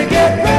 better get ready.